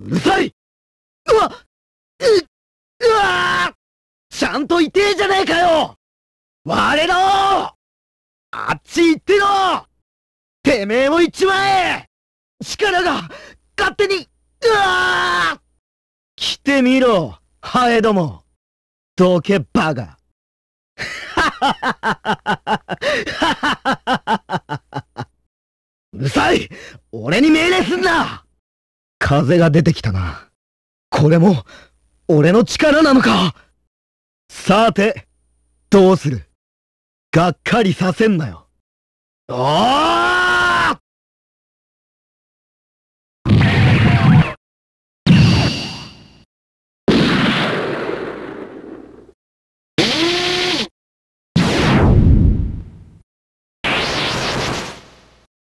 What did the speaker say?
うるさい！うわ！う、うわ！ちゃんと痛えじゃねえかよ！我のあっち行ってろ！てめえも行っちまえ力が勝手に！うわ！来てみろ！ハエども！どけバカ！うるさい！俺に命令すんな！風が出てきたな。これも、俺の力なのかさて、どうするがっかりさせんなよ。おー